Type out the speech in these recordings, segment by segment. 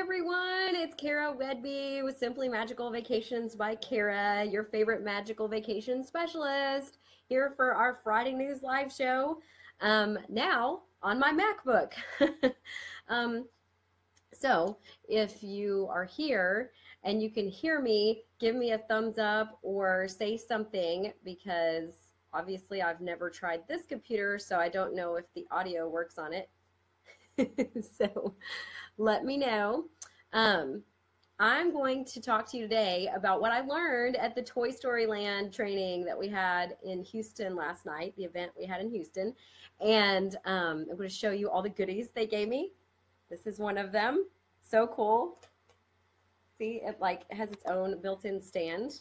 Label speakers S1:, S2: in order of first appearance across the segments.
S1: everyone. It's Cara Whedbee with Simply Magical Vacations by Cara, your favorite magical vacation specialist, here for our Friday News Live show. Um, now on my MacBook. um, so if you are here and you can hear me, give me a thumbs up or say something because obviously I've never tried this computer, so I don't know if the audio works on it. so let me know. Um, I'm going to talk to you today about what I learned at the Toy Story Land training that we had in Houston last night, the event we had in Houston. And um, I'm going to show you all the goodies they gave me. This is one of them. So cool. See, it like has its own built-in stand.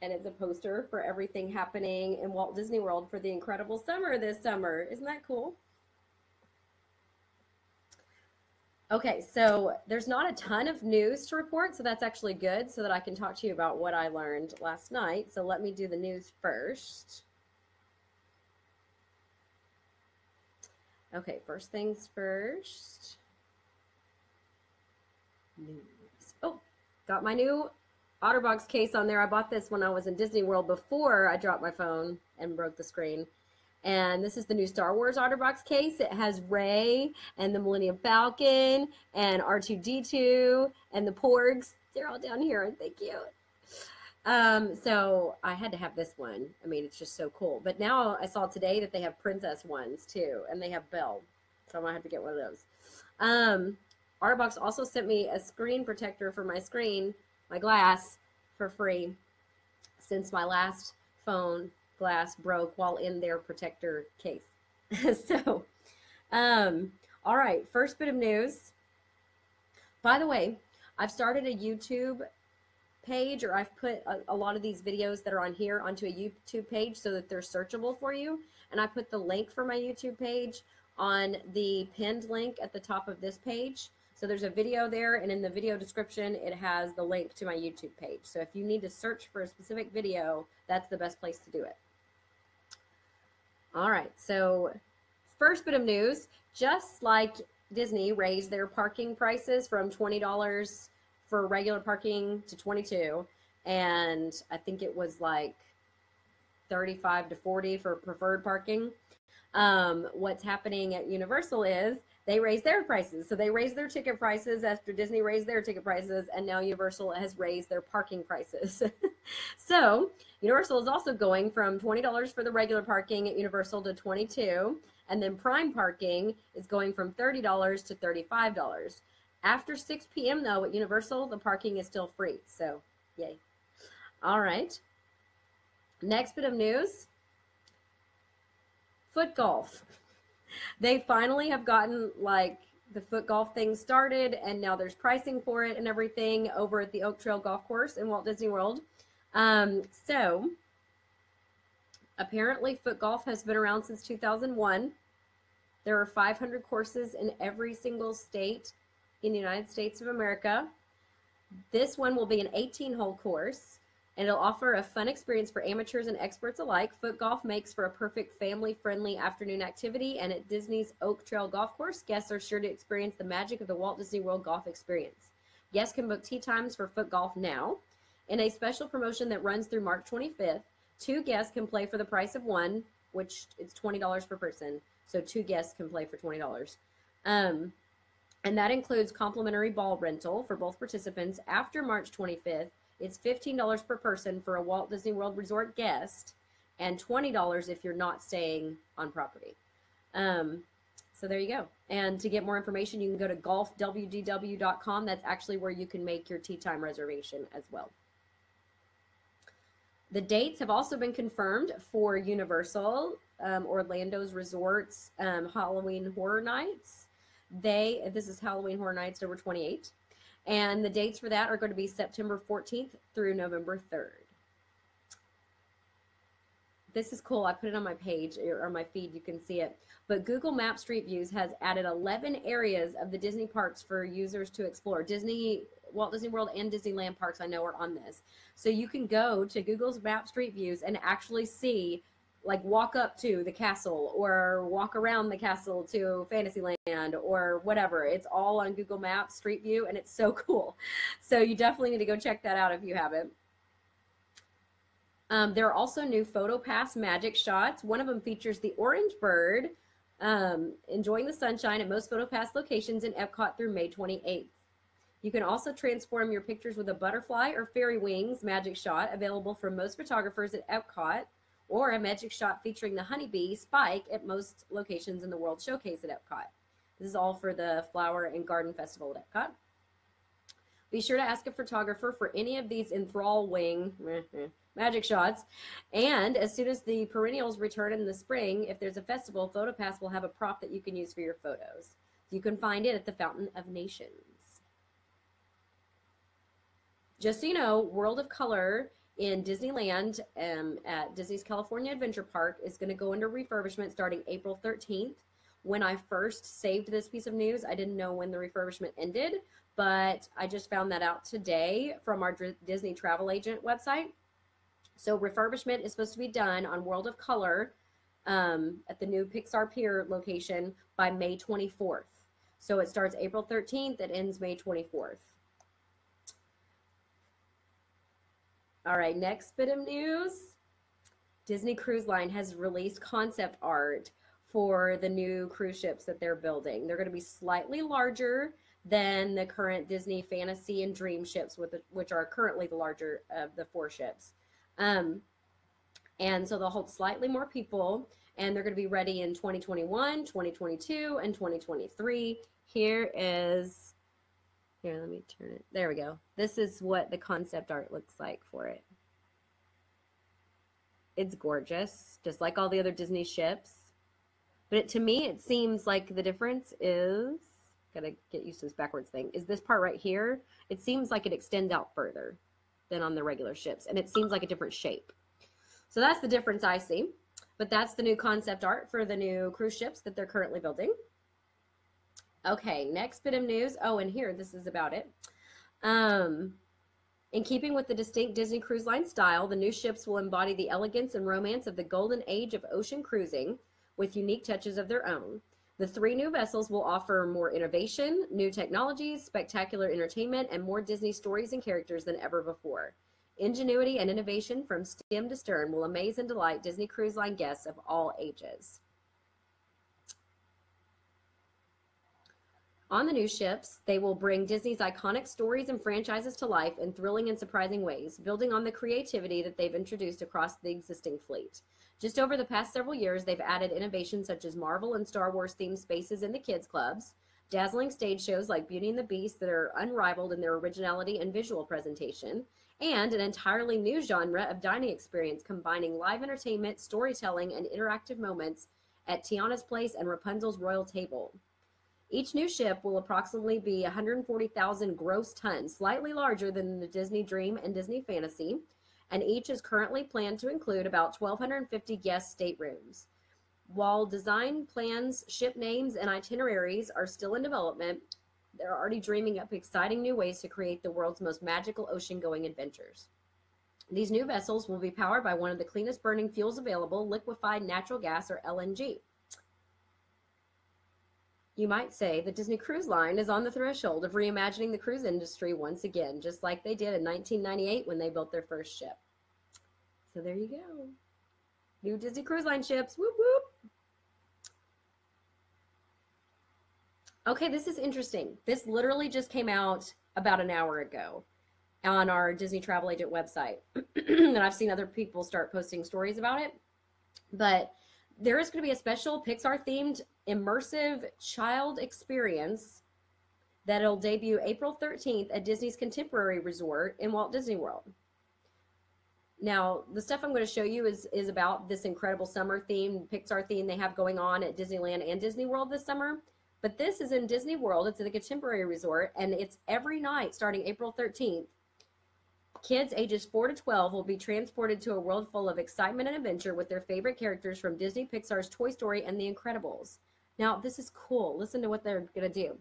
S1: And it's a poster for everything happening in Walt Disney World for the incredible summer this summer. Isn't that cool? Okay, so there's not a ton of news to report, so that's actually good so that I can talk to you about what I learned last night. So let me do the news first. Okay, first things first. News. Oh, got my new OtterBox case on there. I bought this when I was in Disney World before I dropped my phone and broke the screen. And this is the new Star Wars OtterBox case. It has Rey and the Millennium Falcon and R2D2 and the Porgs. They're all down here. Aren't they cute? Um, so I had to have this one. I mean, it's just so cool. But now I saw today that they have princess ones too, and they have Belle. So I'm gonna have to get one of those. Um, OtterBox also sent me a screen protector for my screen, my glass, for free since my last phone glass broke while in their protector case. so, um, all right, first bit of news. By the way, I've started a YouTube page or I've put a, a, lot of these videos that are on here onto a YouTube page so that they're searchable for you. And I put the link for my YouTube page on the pinned link at the top of this page. So there's a video there, and in the video description, it has the link to my YouTube page. So if you need to search for a specific video, that's the best place to do it. All right, so first bit of news just like Disney raised their parking prices from $20 for regular parking to 22 and I think it was like 35 to 40 for preferred parking. Um, what's happening at Universal is they raised their prices. So they raised their ticket prices after Disney raised their ticket prices, and now Universal has raised their parking prices. so Universal is also going from $20 for the regular parking at Universal to 22 and then Prime parking is going from $30 to $35. After 6 p.m. though at Universal, the parking is still free. So, yay. All right. Next bit of news. Foot golf they finally have gotten like the foot golf thing started and now there's pricing for it and everything over at the Oak Trail Golf Course in Walt Disney World. Um, so apparently foot golf has been around since 2001. There are 500 courses in every single state in the United States of America. This one will be an 18 hole course and it'll offer a fun experience for amateurs and experts alike. Foot golf makes for a perfect family friendly afternoon activity, and at Disney's Oak Trail Golf Course, guests are sure to experience the magic of the Walt Disney World golf experience. Guests can book tee times for foot golf now. In a special promotion that runs through March 25th, two guests can play for the price of one, which is $20 per person. So two guests can play for $20. Um, and that includes complimentary ball rental for both participants after March 25th it's $15 per person for a Walt Disney World Resort guest and $20 if you're not staying on property. Um, so there you go. And to get more information, you can go to golfwdw.com. That's actually where you can make your tee time reservation as well. The dates have also been confirmed for Universal, um, Orlando's Resorts um, Halloween Horror Nights. They this is Halloween Horror Nights number 28. And the dates for that are going to be September 14th through November 3rd. This is cool. I put it on my page or my feed. You can see it. But Google Map Street Views has added 11 areas of the Disney parks for users to explore. Disney, Walt Disney World, and Disneyland parks, I know, are on this. So you can go to Google's Map Street Views and actually see like walk up to the castle or walk around the castle to Fantasyland or whatever. It's all on Google Maps, Street View, and it's so cool. So you definitely need to go check that out if you haven't. Um, there are also new PhotoPass magic shots. One of them features the orange bird um, enjoying the sunshine at most PhotoPass locations in Epcot through May 28th. You can also transform your pictures with a butterfly or fairy wings magic shot available from most photographers at Epcot or a magic shot featuring the honeybee spike at most locations in the World Showcase at Epcot. This is all for the Flower and Garden Festival at Epcot. Be sure to ask a photographer for any of these enthrall wing magic shots. And as soon as the perennials return in the spring, if there's a festival, PhotoPass will have a prop that you can use for your photos. You can find it at the Fountain of Nations. Just so you know, World of Color in Disneyland um, at Disney's California Adventure Park is going to go into refurbishment starting April 13th. When I first saved this piece of news, I didn't know when the refurbishment ended, but I just found that out today from our Disney travel agent website. So refurbishment is supposed to be done on World of Color um, at the new Pixar Pier location by May 24th. So it starts April 13th, it ends May 24th. All right, next bit of news. Disney Cruise Line has released concept art for the new cruise ships that they're building. They're going to be slightly larger than the current Disney Fantasy and Dream ships, with the, which are currently the larger of the four ships. Um, and so they'll hold slightly more people, and they're going to be ready in 2021, 2022, and 2023. Here is here, let me turn it. There we go. This is what the concept art looks like for it. It's gorgeous, just like all the other Disney ships. But it, to me, it seems like the difference is, gotta get used to this backwards thing, is this part right here. It seems like it extends out further than on the regular ships, and it seems like a different shape. So that's the difference I see. But that's the new concept art for the new cruise ships that they're currently building. Okay, next bit of news. Oh, and here, this is about it. Um, in keeping with the distinct Disney Cruise Line style, the new ships will embody the elegance and romance of the golden age of ocean cruising with unique touches of their own. The three new vessels will offer more innovation, new technologies, spectacular entertainment, and more Disney stories and characters than ever before. Ingenuity and innovation from stem to stern will amaze and delight Disney Cruise Line guests of all ages. On the new ships, they will bring Disney's iconic stories and franchises to life in thrilling and surprising ways, building on the creativity that they've introduced across the existing fleet. Just over the past several years, they've added innovations such as Marvel and Star Wars themed spaces in the kids' clubs, dazzling stage shows like Beauty and the Beast that are unrivaled in their originality and visual presentation, and an entirely new genre of dining experience combining live entertainment, storytelling, and interactive moments at Tiana's Place and Rapunzel's Royal Table. Each new ship will approximately be 140,000 gross tons, slightly larger than the Disney Dream and Disney Fantasy, and each is currently planned to include about 1,250 guest staterooms. While design plans, ship names, and itineraries are still in development, they're already dreaming up exciting new ways to create the world's most magical ocean going adventures. These new vessels will be powered by one of the cleanest burning fuels available, liquefied natural gas or LNG. You might say the Disney Cruise Line is on the threshold of reimagining the cruise industry once again, just like they did in 1998 when they built their first ship. So there you go. New Disney Cruise Line ships. Whoop whoop. Okay, this is interesting. This literally just came out about an hour ago on our Disney Travel Agent website. and I've seen other people start posting stories about it. But there is going to be a special Pixar themed immersive child experience that'll debut April 13th at Disney's Contemporary Resort in Walt Disney World. Now, the stuff I'm going to show you is, is about this incredible summer theme, Pixar theme they have going on at Disneyland and Disney World this summer. But this is in Disney World. It's at the Contemporary Resort, and it's every night starting April 13th Kids ages 4 to 12 will be transported to a world full of excitement and adventure with their favorite characters from Disney Pixar's Toy Story and The Incredibles. Now, this is cool. Listen to what they're going to do.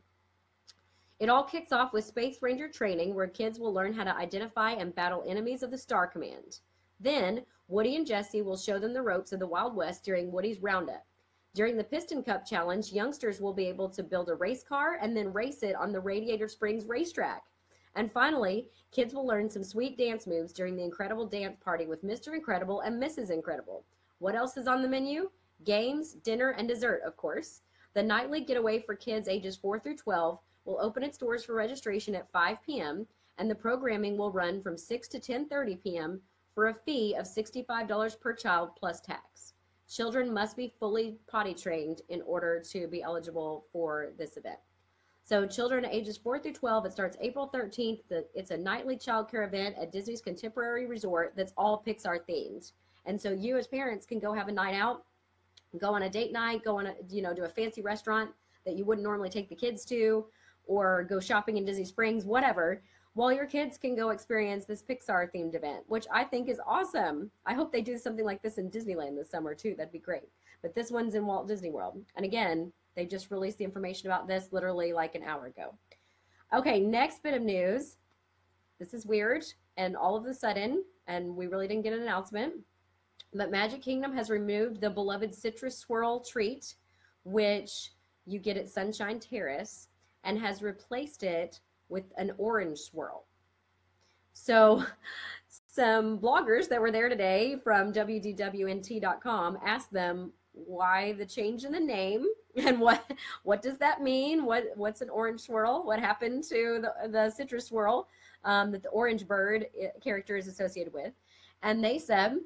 S1: It all kicks off with Space Ranger training, where kids will learn how to identify and battle enemies of the Star Command. Then Woody and Jesse will show them the ropes of the Wild West during Woody's Roundup. During the Piston Cup Challenge, youngsters will be able to build a race car and then race it on the Radiator Springs racetrack. And finally, kids will learn some sweet dance moves during the Incredible Dance Party with Mr. Incredible and Mrs. Incredible. What else is on the menu? Games, dinner, and dessert, of course. The nightly getaway for kids ages 4 through 12 will open its doors for registration at 5 p.m. and the programming will run from 6 to 10:30 p.m. for a fee of $65 per child plus tax. Children must be fully potty trained in order to be eligible for this event. So, children ages 4 through 12, it starts April 13th. It's a nightly childcare event at Disney's Contemporary Resort that's all Pixar themed. And so, you as parents can go have a night out, go on a date night, go on a, you know, do a fancy restaurant that you wouldn't normally take the kids to, or go shopping in Disney Springs, whatever while your kids can go experience this Pixar themed event, which I think is awesome. I hope they do something like this in Disneyland this summer too. That'd be great. But this one's in Walt Disney World. And again, they just released the information about this literally like an hour ago. Okay, next bit of news. This is weird and all of a sudden, and we really didn't get an announcement, but Magic Kingdom has removed the beloved citrus swirl treat, which you get at Sunshine Terrace, and has replaced it with an orange swirl. So, some bloggers that were there today from WDWNT.com asked them why the change in the name and what what does that mean? What what's an orange swirl? What happened to the, the citrus swirl um, that the orange bird eh, character is associated with? And they said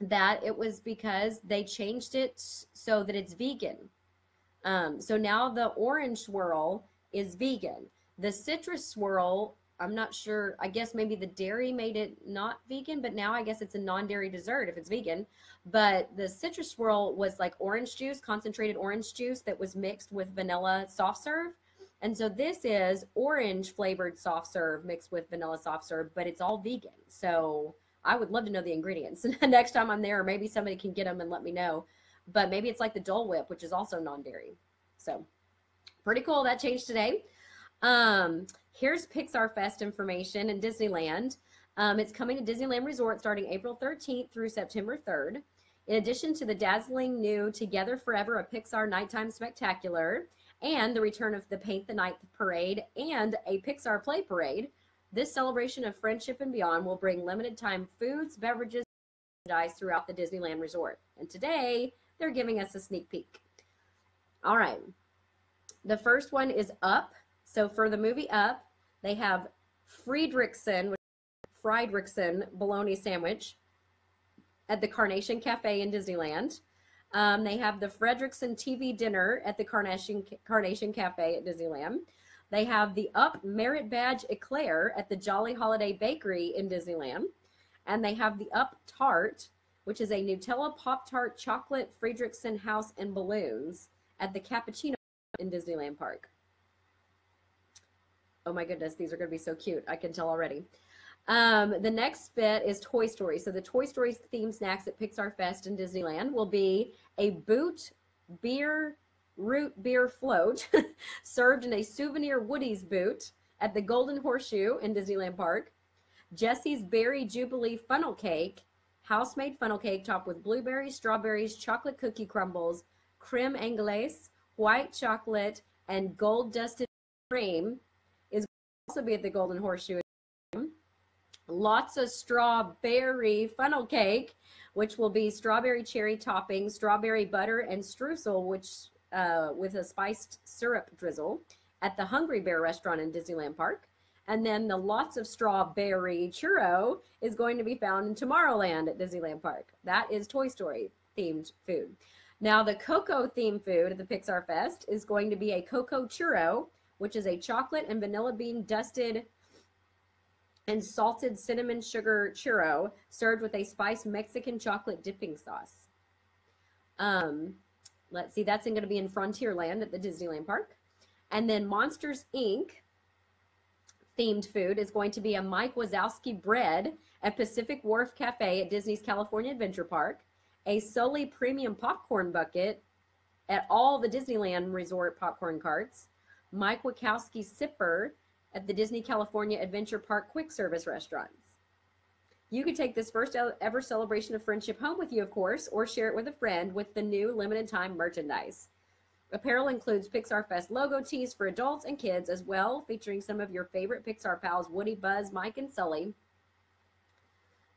S1: that it was because they changed it so that it's vegan. Um, so now the orange swirl is vegan. The citrus swirl, I'm not sure. I guess maybe the dairy made it not vegan, but now I guess it's a non dairy dessert if it's vegan. But the citrus swirl was like orange juice, concentrated orange juice that was mixed with vanilla soft serve. And so this is orange flavored soft serve mixed with vanilla soft serve, but it's all vegan. So I would love to know the ingredients next time I'm there, maybe somebody can get them and let me know. But maybe it's like the Dole Whip, which is also non dairy. So pretty cool. That changed today. Um, here's Pixar Fest information in Disneyland. Um, it's coming to Disneyland Resort starting April 13th through September 3rd. In addition to the dazzling new Together Forever, a Pixar nighttime spectacular, and the return of the Paint the Night parade and a Pixar play parade, this celebration of friendship and beyond will bring limited time foods, beverages, and merchandise throughout the Disneyland Resort. And today, they're giving us a sneak peek. All right. The first one is Up, so for the movie Up, they have Fredricksen, Fredricksen bologna sandwich at the Carnation Cafe in Disneyland. Um, they have the Fredricksen TV dinner at the Carnation Carnation Cafe at Disneyland. They have the Up Merit Badge Eclair at the Jolly Holiday Bakery in Disneyland. And they have the Up Tart, which is a Nutella Pop Tart Chocolate Fredricksen House and Balloons at the Cappuccino in Disneyland Park. Oh my goodness, these are going to be so cute. I can tell already. Um, the next bit is Toy Story. So the Toy Story theme snacks at Pixar Fest in Disneyland will be a boot beer root beer float served in a souvenir Woody's boot at the Golden Horseshoe in Disneyland Park. Jesse's Berry Jubilee funnel cake, house made funnel cake topped with blueberries, strawberries, chocolate cookie crumbles, creme anglaise, white chocolate, and gold dusted cream is also be at the Golden Horseshoe. Lots of strawberry funnel cake, which will be strawberry cherry topping, strawberry butter, and streusel, which uh, with a spiced syrup drizzle at the Hungry Bear restaurant in Disneyland Park. And then the lots of strawberry churro is going to be found in Tomorrowland at Disneyland Park. That is Toy Story themed food. Now, the Coco themed food at the Pixar Fest is going to be a Coco churro which is a chocolate and vanilla bean dusted and salted cinnamon sugar churro served with a spiced Mexican chocolate dipping sauce. Um, let's see, that's going to be in Frontierland at the Disneyland Park. And then Monsters Inc. themed food is going to be a Mike Wazowski bread at Pacific Wharf Cafe at Disney's California Adventure Park, a Sully premium popcorn bucket at all the Disneyland Resort popcorn carts, Mike Wazowski Sipper at the Disney California Adventure Park quick service restaurants. You could take this first ever celebration of friendship home with you, of course, or share it with a friend with the new limited time merchandise. Apparel includes Pixar Fest logo tees for adults and kids as well, featuring some of your favorite Pixar pals Woody, Buzz, Mike, and Sully.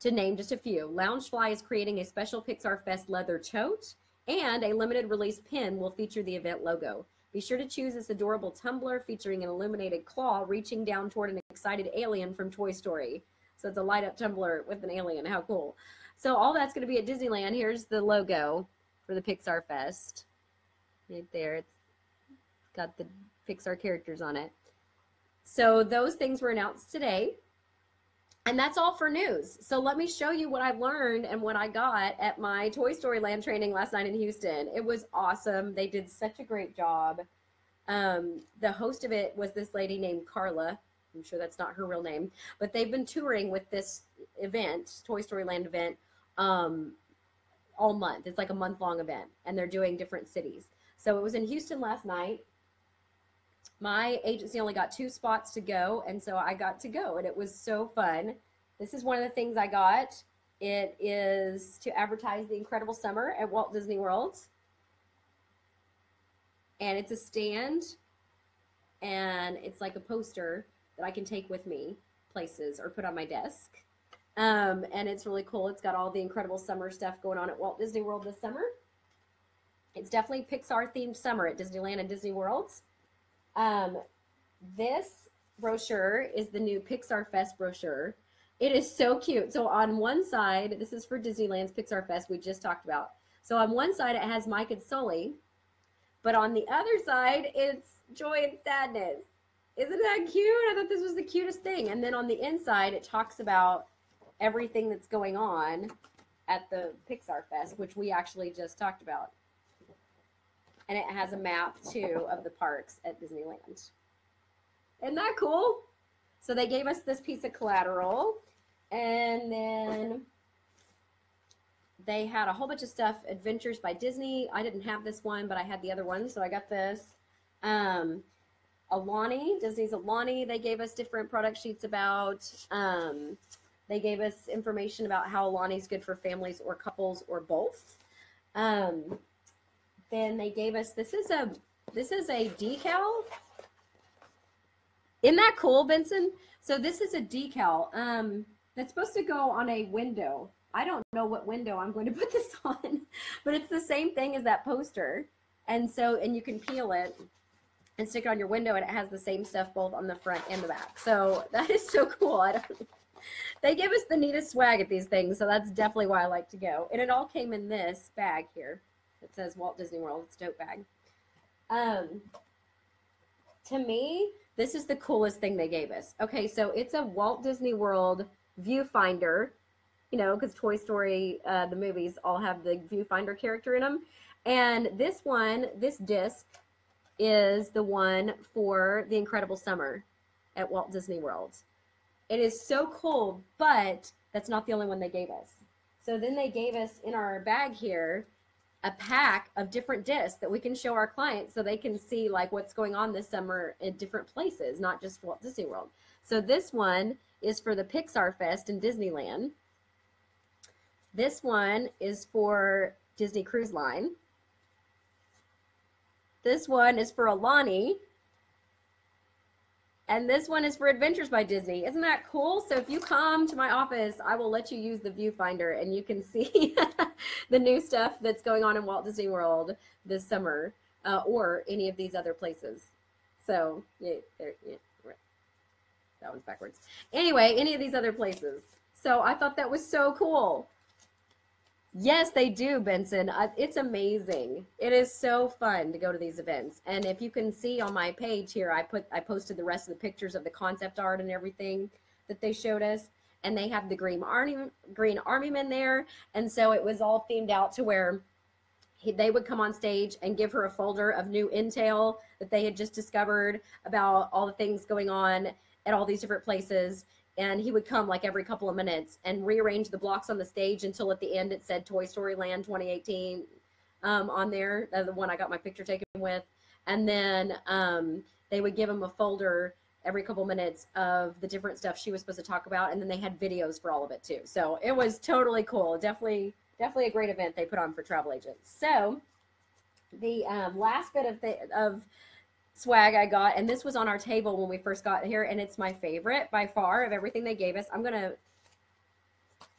S1: To name just a few, Loungefly is creating a special Pixar Fest leather tote, and a limited release pin will feature the event logo. Be sure to choose this adorable tumbler featuring an illuminated claw reaching down toward an excited alien from Toy Story. So it's a light up tumbler with an alien. How cool. So all that's going to be at Disneyland. Here's the logo for the Pixar Fest. Right there. It's got the Pixar characters on it. So those things were announced today. And that's all for news. So let me show you what I learned and what I got at my Toy Story Land training last night in Houston. It was awesome. They did such a great job. Um, the host of it was this lady named Carla. I'm sure that's not her real name, but they've been touring with this event, Toy Story Land event, um, all month. It's like a month long event, and they're doing different cities. So it was in Houston last night. My agency only got two spots to go, and so I got to go, and it was so fun. This is one of the things I got. It is to advertise the incredible summer at Walt Disney World. And it's a stand, and it's like a poster that I can take with me places or put on my desk. Um, and it's really cool. It's got all the incredible summer stuff going on at Walt Disney World this summer. It's definitely Pixar themed summer at Disneyland and Disney World. Um, this brochure is the new Pixar Fest brochure. It is so cute. So on one side, this is for Disneyland's Pixar Fest we just talked about. So on one side it has Mike and Sully, but on the other side it's joy and sadness. Isn't that cute? I thought this was the cutest thing. And then on the inside it talks about everything that's going on at the Pixar Fest, which we actually just talked about and it has a map too of the parks at Disneyland. Isn't that cool? So they gave us this piece of collateral, and then they had a whole bunch of stuff. Adventures by Disney. I didn't have this one, but I had the other one, so I got this. Um, Aulani, Disney's Aulani. They gave us different product sheets about. Um, they gave us information about how Aulani's good for families or couples or both. Um, then they gave us this is a this is a decal. Isn't that cool, Benson? So this is a decal um, that's supposed to go on a window. I don't know what window I'm going to put this on, but it's the same thing as that poster. And so, and you can peel it and stick it on your window, and it has the same stuff both on the front and the back. So that is so cool. I don't. They give us the neatest swag at these things, so that's definitely why I like to go. And it all came in this bag here. It says Walt Disney World. It's tote bag. Um, to me, this is the coolest thing they gave us. Okay, so it's a Walt Disney World viewfinder. You know, because Toy Story, uh, the movies all have the viewfinder character in them. And this one, this disc, is the one for the Incredible Summer at Walt Disney World. It is so cool, but that's not the only one they gave us. So then they gave us in our bag here a pack of different discs that we can show our clients so they can see like what's going on this summer in different places, not just Walt Disney World. So this one is for the Pixar Fest in Disneyland. This one is for Disney Cruise Line. This one is for Aulani. and this one is for Adventures by Disney. Isn't that cool? So if you come to my office, I will let you use the viewfinder and you can see the new stuff that's going on in Walt Disney World this summer uh, or any of these other places. So yeah, there, yeah, that one's backwards. Anyway, any of these other places. So I thought that was so cool. Yes, they do, Benson. It's amazing. It is so fun to go to these events. And if you can see on my page here, I put I posted the rest of the pictures of the concept art and everything that they showed us. And they have the green army green army men there. And so it was all themed out to where he, they would come on stage and give her a folder of new intel that they had just discovered about all the things going on at all these different places and he would come like every couple of minutes and rearrange the blocks on the stage until at the end it said Toy Story Land 2018 um, on there, uh, the one I got my picture taken with. And then um, they would give him a folder every couple minutes of the different stuff she was supposed to talk about, and then they had videos for all of it too. So it was totally cool. Definitely, definitely a great event they put on for travel agents. So the um, last bit of the of swag I got, and this was on our table when we first got here, and it's my favorite by far of everything they gave us. I'm gonna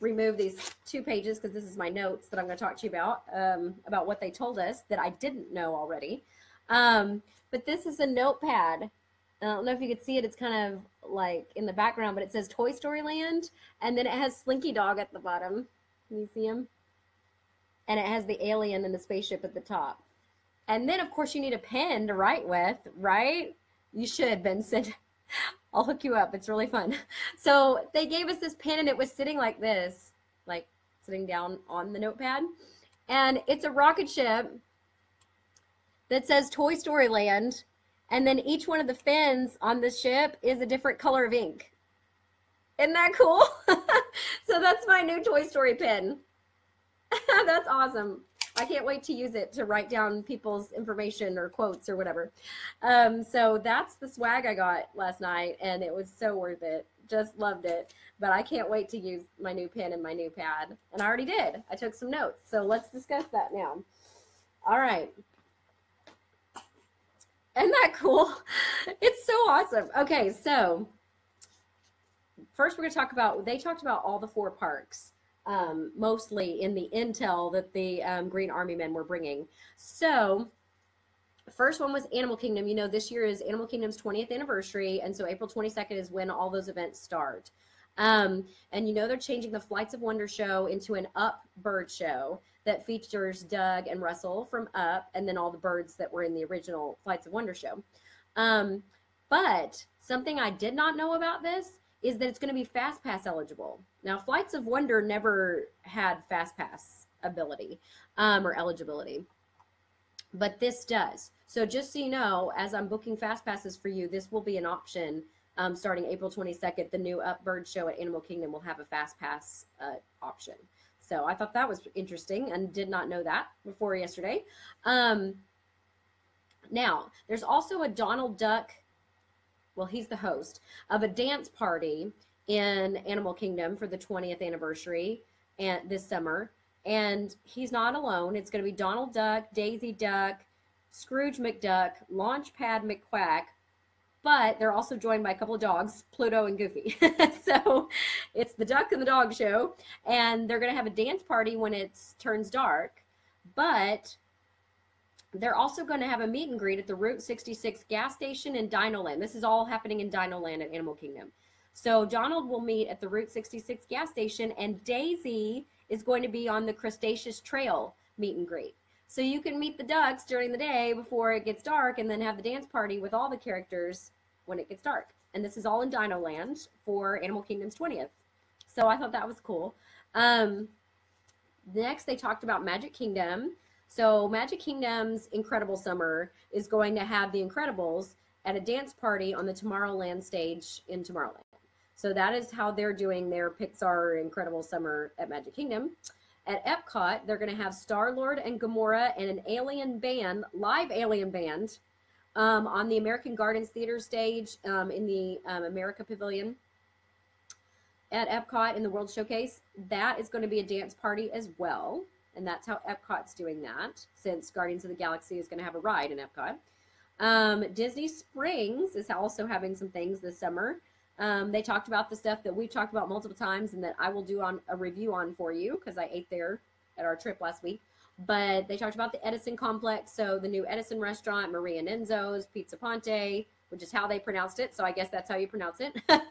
S1: remove these two pages because this is my notes that I'm going to talk to you about um, about what they told us that I didn't know already. Um, but this is a notepad. I don't know if you could see it. It's kind of like in the background, but it says Toy Story Land, and then it has Slinky Dog at the bottom. Can you see him? And it has the alien and the spaceship at the top. And then, of course, you need a pen to write with, right? You should, Vincent. I'll hook you up. It's really fun. So they gave us this pen and it was sitting like this, like sitting down on the notepad. And it's a rocket ship that says Toy Story Land. And then each one of the fins on the ship is a different color of ink. Isn't that cool? so that's my new Toy Story pen. that's awesome. I can't wait to use it to write down people's information or quotes or whatever. Um, so that's the swag I got last night, and it was so worth it. Just loved it. But I can't wait to use my new pen and my new pad. And I already did. I took some notes. So let's discuss that now. All right. Isn't that cool? It's so awesome. Okay, so first we're going to talk about, they talked about all the four parks um, mostly in the intel that the um, Green Army men were bringing. So, first one was Animal Kingdom. You know, this year is Animal Kingdom's 20th anniversary, and so April 22nd is when all those events start. Um, and you know, they're changing the Flights of Wonder show into an Up bird show that features Doug and Russell from Up, and then all the birds that were in the original Flights of Wonder show. Um, but something I did not know about this is that it's going to be fast pass eligible. Now, Flights of Wonder never had fast pass ability um, or eligibility, but this does. So just so you know, as I'm booking fast passes for you, this will be an option um, starting April 22nd. The new Up Bird show at Animal Kingdom will have a fast pass uh, option. So I thought that was interesting and did not know that before yesterday. Um, now, there's also a Donald Duck well, he's the host of a dance party in Animal Kingdom for the 20th anniversary and this summer. And he's not alone. It's going to be Donald Duck, Daisy Duck, Scrooge McDuck, Launchpad McQuack, but they're also joined by a couple of dogs, Pluto and Goofy. so it's the duck and the dog show, and they're going to have a dance party when it turns dark. But they're also going to have a meet and greet at the Route 66 gas station in Dinoland. This is all happening in Dinoland at Animal Kingdom. So Donald will meet at the Route 66 gas station, and Daisy is going to be on the Cretaceous Trail meet and greet. So you can meet the ducks during the day before it gets dark, and then have the dance party with all the characters when it gets dark. And this is all in Dinoland for Animal Kingdom's 20th. So I thought that was cool. Um, next, they talked about Magic Kingdom. So Magic Kingdom's Incredible Summer is going to have the Incredibles at a dance party on the Tomorrowland stage in Tomorrowland. So that is how they're doing their Pixar Incredible Summer at Magic Kingdom. At Epcot, they're going to have Star Lord and Gamora and an alien band, live alien band, um, on the American Gardens Theater stage um, in the um, America Pavilion at Epcot in the World Showcase. That is going to be a dance party as well and that's how Epcot's doing that, since Guardians of the Galaxy is going to have a ride in Epcot. Um, Disney Springs is also having some things this summer. Um, they talked about the stuff that we've talked about multiple times and that I will do on a review on for you because I ate there at our trip last week. But they talked about the Edison complex, so the new Edison restaurant, Maria Enzo's, Pizza Ponte, which is how they pronounced it. So I guess that's how you pronounce it.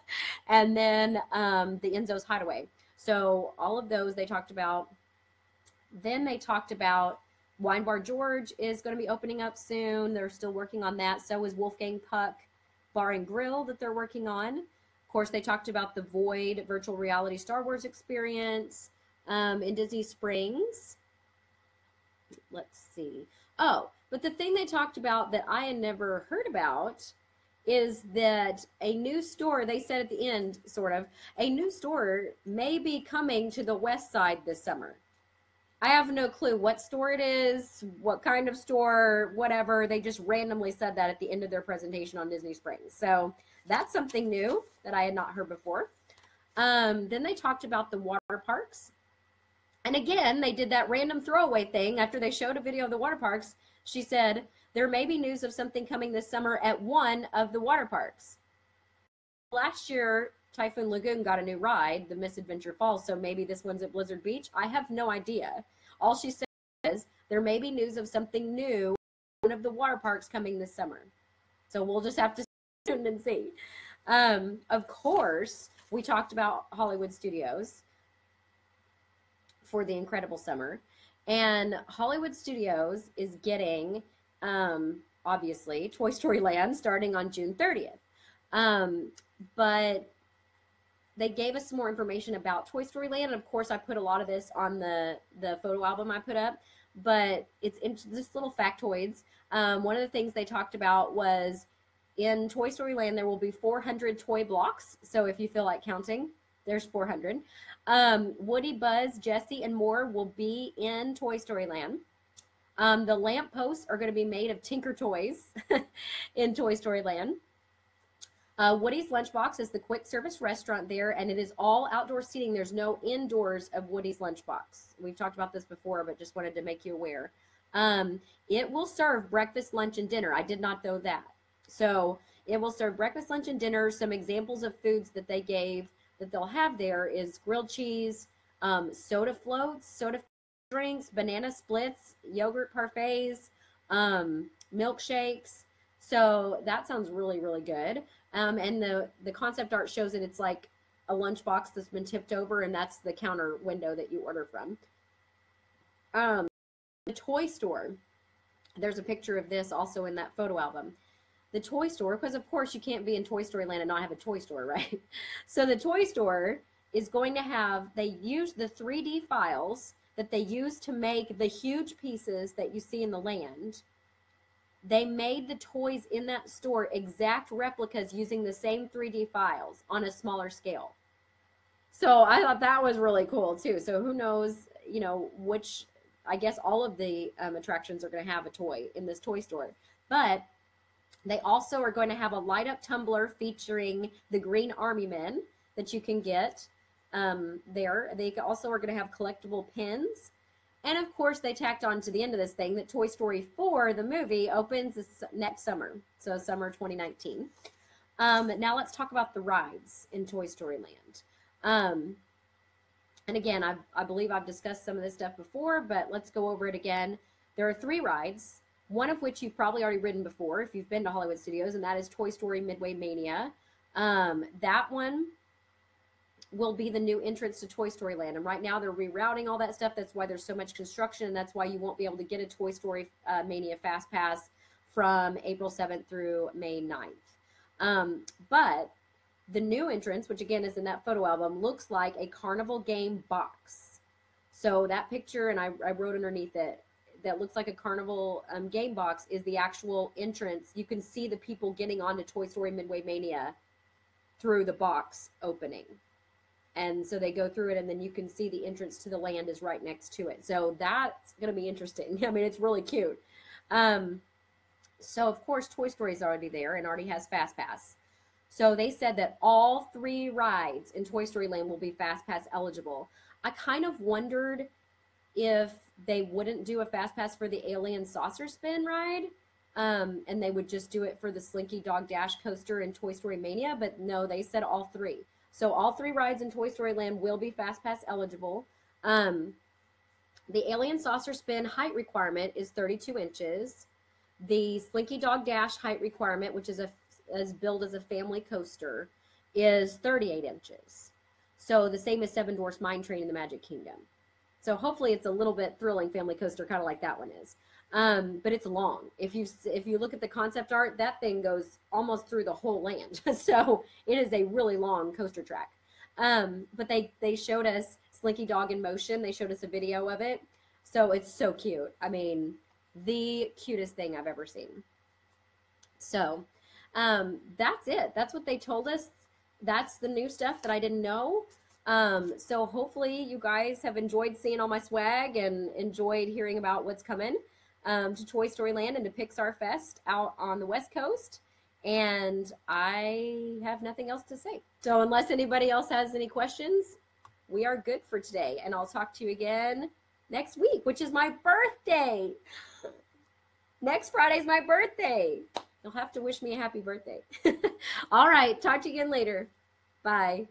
S1: and then um, the Enzo's Hideaway. So all of those they talked about then they talked about Wine Bar George is going to be opening up soon. They're still working on that. So is Wolfgang Puck Bar and Grill that they're working on. Of course, they talked about the Void virtual reality Star Wars experience um, in Disney Springs. Let's see. Oh, but the thing they talked about that I had never heard about is that a new store, they said at the end, sort of, a new store may be coming to the west side this summer. I have no clue what store it is, what kind of store, whatever. They just randomly said that at the end of their presentation on Disney Springs. So that's something new that I had not heard before. Um, then they talked about the water parks. And again, they did that random throwaway thing after they showed a video of the water parks. She said, There may be news of something coming this summer at one of the water parks. Last year, Typhoon Lagoon got a new ride, the Miss Adventure Falls. So maybe this one's at Blizzard Beach. I have no idea. All she said is there may be news of something new, one of the water parks coming this summer. So we'll just have to tune and see. Um, of course, we talked about Hollywood Studios for the incredible summer. And Hollywood Studios is getting, um, obviously, Toy Story Land starting on June 30th. Um, but they gave us some more information about Toy Story Land. And of course, I put a lot of this on the, the photo album I put up, but it's in, just little factoids. Um, one of the things they talked about was in Toy Story Land, there will be 400 toy blocks. So if you feel like counting, there's 400. Um, Woody, Buzz, Jessie, and more will be in Toy Story Land. Um, the lamp posts are going to be made of Tinker Toys in Toy Story Land. Uh, Woody's Lunchbox is the quick service restaurant there, and it is all outdoor seating. There's no indoors of Woody's Lunchbox. We've talked about this before, but just wanted to make you aware. Um, it will serve breakfast, lunch, and dinner. I did not know that. So it will serve breakfast, lunch, and dinner. Some examples of foods that they gave that they'll have there is grilled cheese, um, soda floats, soda drinks, banana splits, yogurt parfaits, um, milkshakes. So that sounds really, really good. Um, and the the concept art shows that it's like a lunchbox that's been tipped over, and that's the counter window that you order from. Um, the toy store. There's a picture of this also in that photo album. The toy store, because of course you can't be in Toy Story Land and not have a toy store, right? So the toy store is going to have. They use the 3D files that they use to make the huge pieces that you see in the land they made the toys in that store exact replicas using the same 3D files on a smaller scale. So I thought that was really cool too. So who knows, you know, which I guess all of the um, attractions are going to have a toy in this toy store. But they also are going to have a light up tumbler featuring the Green Army Men that you can get um, there. They also are going to have collectible pins and of course, they tacked on to the end of this thing that Toy Story 4, the movie, opens this next summer. So, summer 2019. Um, now, let's talk about the rides in Toy Story Land. Um, and again, I, I believe I've discussed some of this stuff before, but let's go over it again. There are three rides, one of which you've probably already ridden before if you've been to Hollywood Studios, and that is Toy Story Midway Mania. Um, that one will be the new entrance to Toy Story Land. And right now they're rerouting all that stuff. That's why there's so much construction. And that's why you won't be able to get a Toy Story uh, Mania Fast Pass from April 7th through May 9th. Um, but the new entrance, which again is in that photo album, looks like a carnival game box. So that picture, and I, I wrote underneath it, that looks like a carnival um, game box is the actual entrance. You can see the people getting onto Toy Story Midway Mania through the box opening and so they go through it and then you can see the entrance to the land is right next to it. So that's going to be interesting. I mean it's really cute. Um, so of course toy story is already there and already has fast pass. So they said that all three rides in toy story land will be fast pass eligible. I kind of wondered if they wouldn't do a fast pass for the alien saucer spin ride um, and they would just do it for the slinky dog dash coaster and toy story mania but no they said all three so all three rides in Toy Story Land will be Fast Pass eligible. Um, the Alien Saucer Spin height requirement is 32 inches. The Slinky Dog Dash height requirement, which is a is billed as a family coaster, is 38 inches. So the same as Seven Dwarfs Mine Train in the Magic Kingdom. So hopefully it's a little bit thrilling family coaster, kind of like that one is. Um, but it's long. If you if you look at the concept art, that thing goes almost through the whole land. so it is a really long coaster track. Um, but they they showed us Slinky Dog in motion. They showed us a video of it. So it's so cute. I mean, the cutest thing I've ever seen. So um, that's it. That's what they told us. That's the new stuff that I didn't know. Um, so hopefully you guys have enjoyed seeing all my swag and enjoyed hearing about what's coming um, to Toy Story Land and to Pixar Fest out on the West Coast. And I have nothing else to say. So, unless anybody else has any questions, we are good for today. And I'll talk to you again next week, which is my birthday. next Friday's my birthday. You'll have to wish me a happy birthday. All right. Talk to you again later. Bye.